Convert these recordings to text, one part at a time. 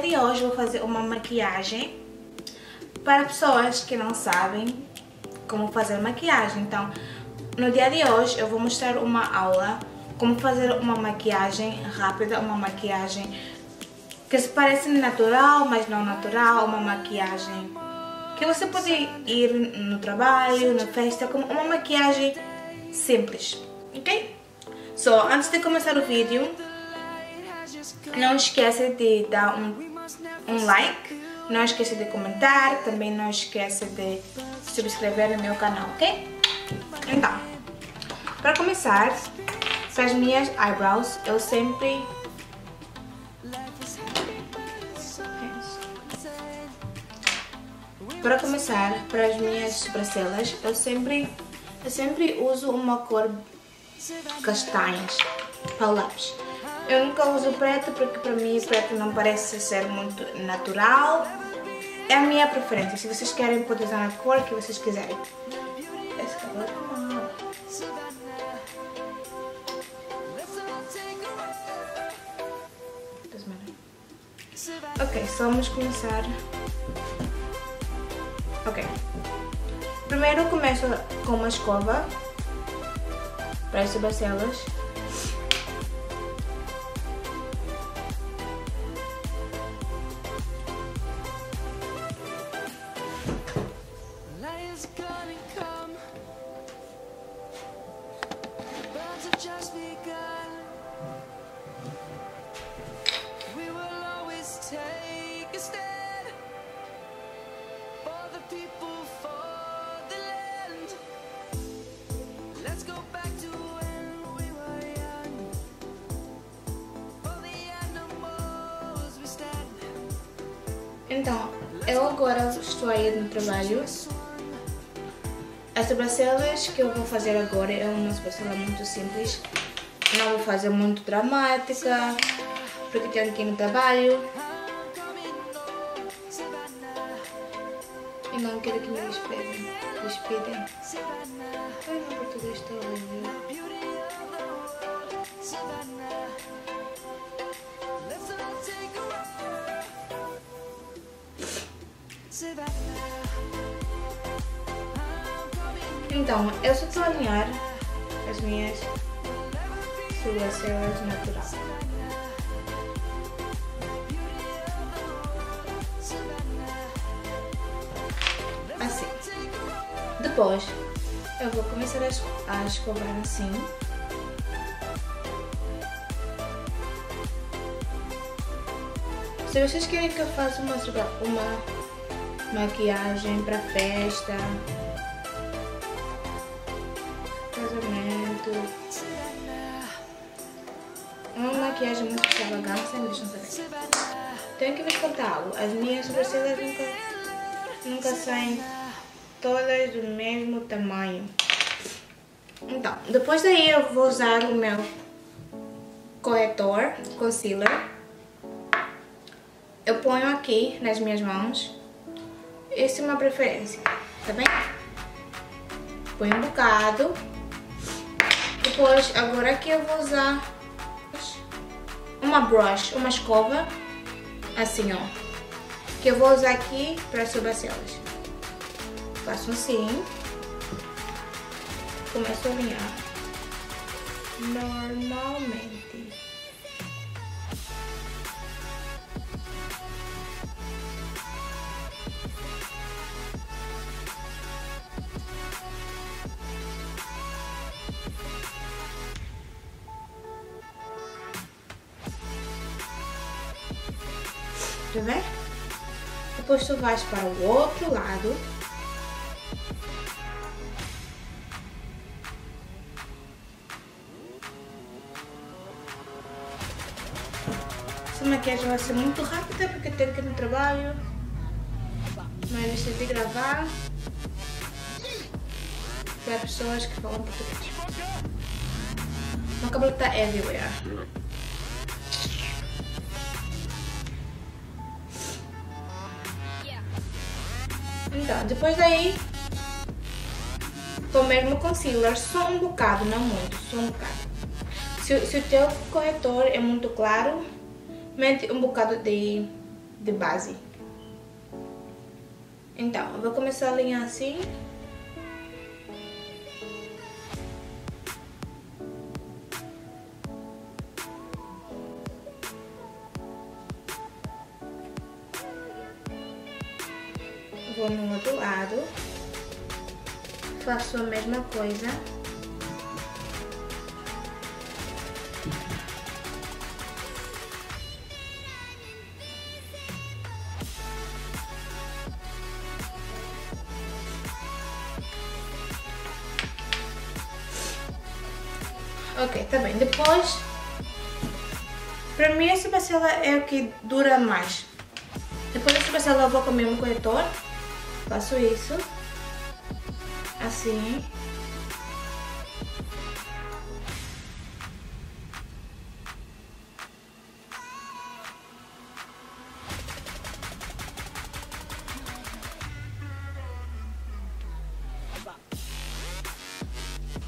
de hoje vou fazer uma maquiagem para pessoas que não sabem como fazer maquiagem. Então, no dia de hoje eu vou mostrar uma aula como fazer uma maquiagem rápida, uma maquiagem que se parece natural, mas não natural, uma maquiagem que você pode ir no trabalho, na festa, como uma maquiagem simples, ok? So, antes de começar o vídeo, não esqueça de dar um, um like, não esqueça de comentar, também não esqueça de subscrever no meu canal, ok? Então, para começar, para as minhas eyebrows, eu sempre Para começar, para as minhas sobrancelhas, eu sempre, eu sempre uso uma cor castanhas para lápis. Eu nunca uso preto porque para mim preto não parece ser muito natural. É a minha preferência. Se vocês querem, podem usar a cor que vocês quiserem. Esse cabelo é mal. Ok, só vamos começar Ok. Primeiro começo com uma escova para as sobrancelhas. Então, eu agora estou aí no trabalho. As sobrancelhas que eu vou fazer agora é uma sobrancelha muito simples. Não vou fazer muito dramática, porque tenho ir no trabalho. E não quero que me despedem. Despedem. Ai, meu português está horrível. Então, eu só estou a alinhar as minhas sobrancelhas naturais. Assim. Depois, eu vou começar a escovar assim. Se vocês querem que eu faça uma, uma maquiagem para festa, casamento. É uma maquiagem muito extravagante, sem deixam saber. Tenho que vos contar algo. As minhas sobrancelhas nunca, nunca saem todas do mesmo tamanho. Então, depois daí eu vou usar o meu corretor, concealer. Eu ponho aqui nas minhas mãos essa é uma preferência, tá bem? Põe um bocado. Depois, agora aqui eu vou usar uma brush, uma escova, assim ó, que eu vou usar aqui para as sobrancelhas. Faço assim, começo a alinhar normalmente. Vendo? Depois tu vais para o outro lado. Essa maquiagem vai ser muito rápida porque tenho que ir no trabalho. Mas deixa de gravar para pessoas que falam português. Meu cabelo está everywhere. Então, depois daí, o mesmo concealer, só um bocado, não muito, só um bocado. Se, se o teu corretor é muito claro, mete um bocado de de base. Então, eu vou começar a alinhar assim. Mesma coisa. Ok, tá bem. Depois, para mim esse bacela é o que dura mais. Depois desse bacela eu vou com o mesmo corretor. Faço isso. Assim.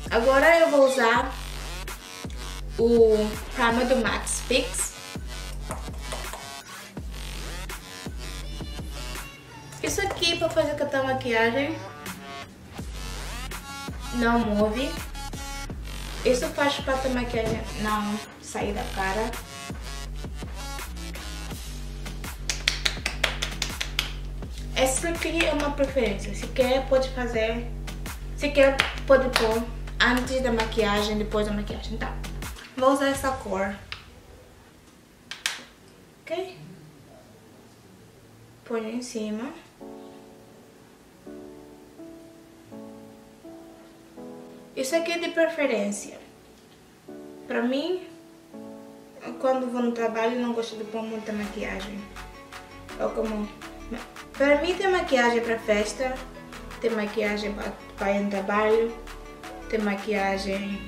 Agora eu vou usar o primer do Max Fix. Isso aqui para fazer com a maquiagem não move. Isso faz para a maquiagem não sair da cara. Essa aqui é uma preferência. Se quer, pode fazer. Se quer, pode pôr antes da maquiagem, depois da maquiagem. Então, vou usar essa cor. Ok? Ponho em cima. Isso aqui é de preferência. Pra mim, quando vou no trabalho, não gosto de pôr muita maquiagem. Ou como... Para mim, tem maquiagem para festa, tem maquiagem para ir no trabalho, tem maquiagem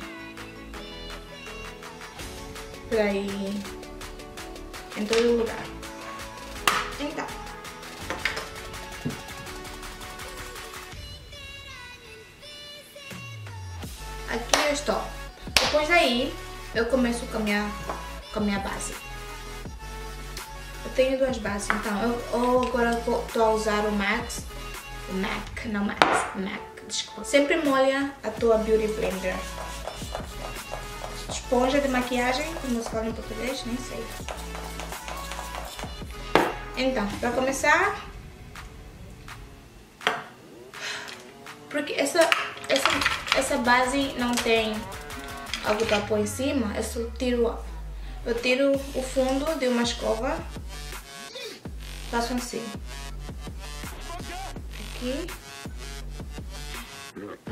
para ir em todo lugar. Então. Eu estou. Depois daí, eu começo com a minha, com a minha base. Eu tenho duas bases, então eu, eu agora estou a usar o Max, o MAC, não Max, MAC, desculpa. Sempre molha a tua Beauty Blender. Esponja de maquiagem, como se fala em português, nem sei. Então, para começar, base não tem algo para pôr em cima, eu só tiro, eu tiro o fundo de uma escova, faço assim. Aqui.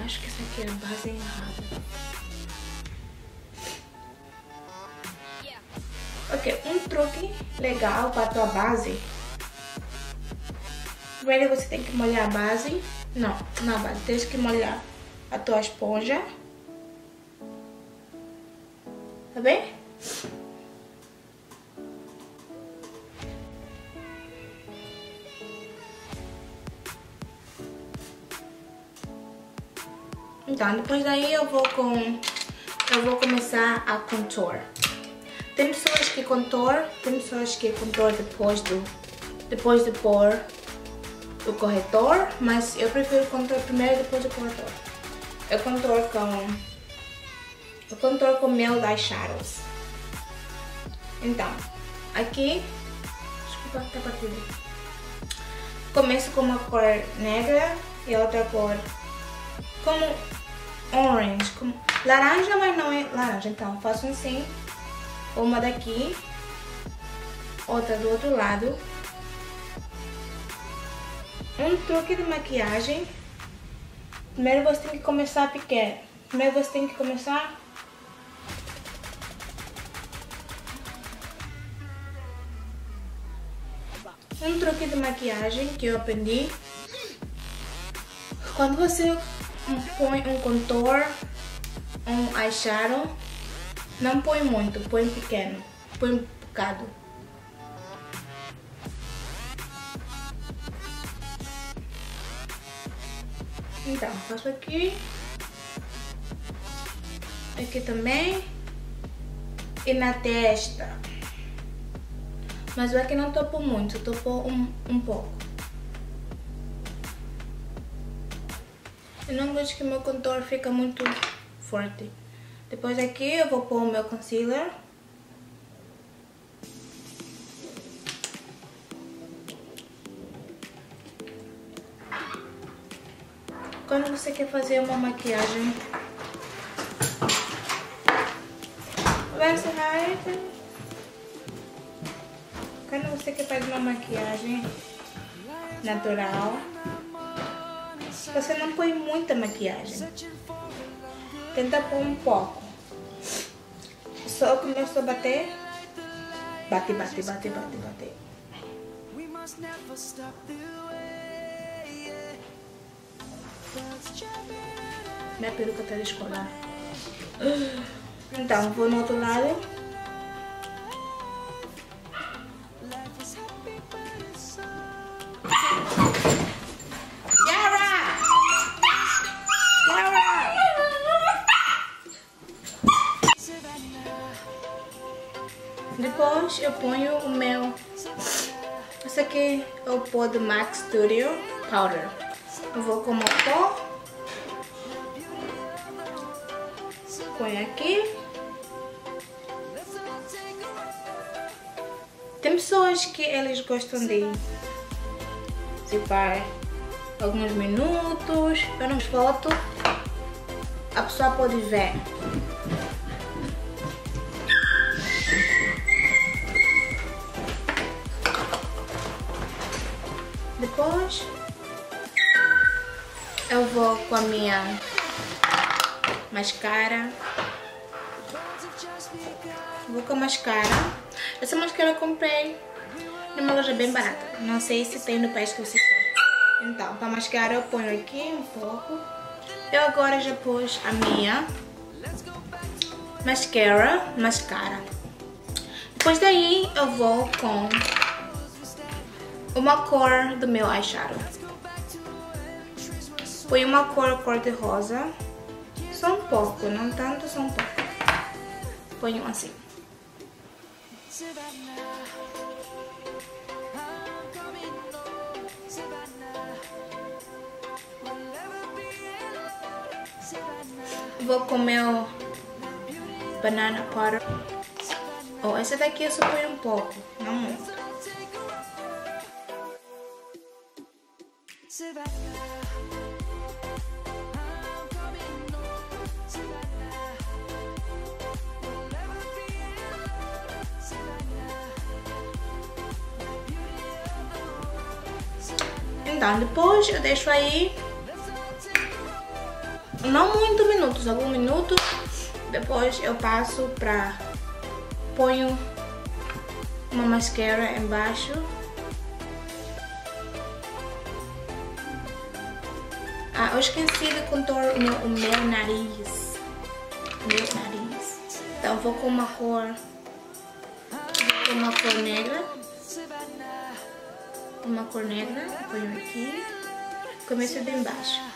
Acho que essa aqui é a base errada. Ok, um truque legal para a tua base. Primeiro você tem que molhar a base. Não, na base. Tens que molhar a tua esponja. Tá bem? Então, depois daí eu vou com... Eu vou começar a contour. Tem pessoas que contour, tem pessoas que contour depois do... Depois de pôr o corretor, mas eu prefiro contour primeiro e depois do corretor. Eu contour com... Eu contour com Mel Eyeshadows. Então, aqui... Desculpa, tá partido. Começo com uma cor negra e outra cor como orange, como laranja, mas não é laranja. Então, faço assim, uma daqui, outra do outro lado. Um truque de maquiagem. Primeiro você tem que começar pequeno. Primeiro você tem que começar um truque de maquiagem que eu aprendi. Quando você põe um contour, um eyeshadow, não põe muito, põe pequeno, põe um bocado. Então, faço aqui, aqui também, e na testa. Mas o aqui não topou muito, topou um, um pouco. Eu não gosto que meu contorno fica muito forte. Depois aqui eu vou pôr o meu concealer. Você quer fazer uma maquiagem? Versailles Quando você quer fazer uma maquiagem natural Você não põe muita maquiagem. Tenta pôr um pouco. Só começou a bater. Bate, bate, bate, bate, bate Minha peruca tá descolada. Então, vou no outro lado. Depois eu ponho o meu... Esse aqui é o pó do MAC Studio Powder. Eu vou com o pó. Põe aqui. Tem pessoas que eles gostam de separar alguns minutos. Eu não foto. A pessoa pode ver. Depois eu vou com a minha mascara. Com a mascara. Essa mascara eu comprei numa loja bem barata. Não sei se tem no país que vocês têm. Então, para mascara eu ponho aqui um pouco. Eu agora já pus a minha mascara, mascara. Depois daí eu vou com uma cor do meu eyeshadow. Põe uma cor cor de rosa. Só um pouco, não tanto, só um pouco. Ponho assim. Vou comer o banana powder. Oh, essa daqui eu só ponho um pouco, não muito. Então, depois eu deixo aí não muito minutos, alguns minutos. Depois eu passo pra ponho uma mascara embaixo. Ah, eu esqueci de contornar o meu nariz. Meu nariz. Então vou com uma cor, com uma cor negra uma cor negra, ponho aqui, começo de embaixo.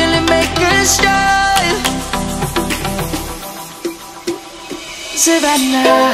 Savannah,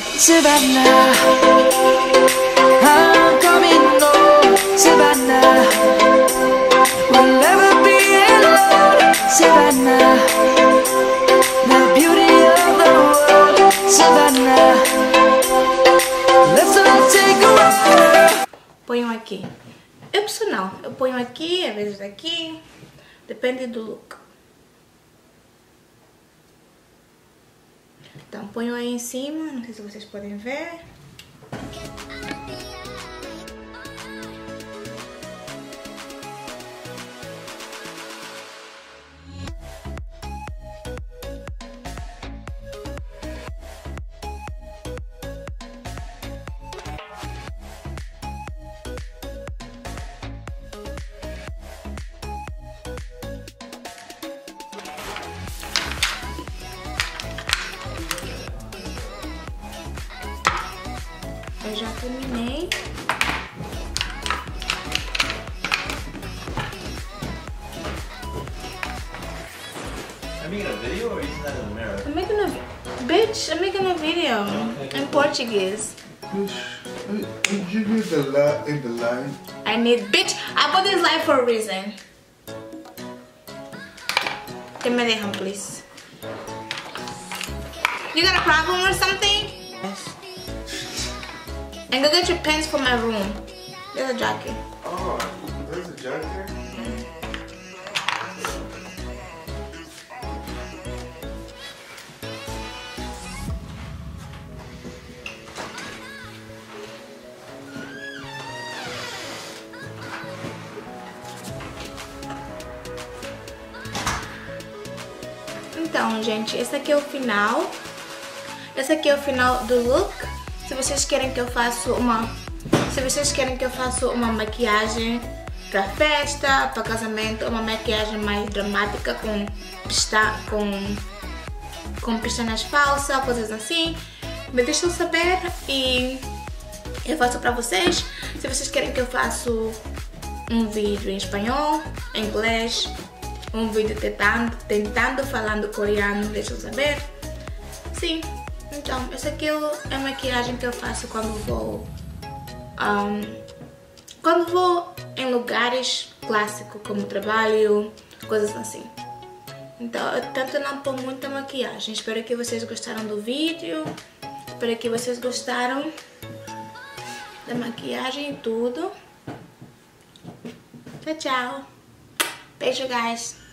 Savannah, I'm coming home, Savannah. We'll never be alone, Savannah. The beauty of the world, Savannah. Let's all take a. Ponho aqui. É opcional. Eu ponho aqui, às vezes aqui. Depende do look. Então, ponho aí em cima. Não sei se vocês podem ver. Eu. I'm making a video or are you using that in the mirror? I'm making a bitch. I'm making a video in Portuguese. Did you need the light eh, in the line? I need bitch. I put this live for a reason. Que me dejan, please. You got a problem or something? Yes. And go get your pens from my room. There's a jacket. Oh, there's a jacket. Então, gente, esse aqui é o final. Esse aqui é o final do look. Vocês querem que eu faça uma... Se vocês querem que eu faça uma maquiagem para festa, para casamento, uma maquiagem mais dramática com, pesta com, com pestanas falsas, coisas assim, me deixam saber e eu faço para vocês. Se vocês querem que eu faça um vídeo em espanhol, em inglês, um vídeo tentando, tentando falando coreano, deixa eu saber. Sim, então, essa aqui é a maquiagem que eu faço quando vou. um, quando vou em lugares clássicos, como trabalho, coisas assim. Então, eu tento não pôr muita maquiagem. Espero que vocês gostaram do vídeo. Espero que vocês gostaram da maquiagem e tudo. Tchau, tchau. Beijo, guys.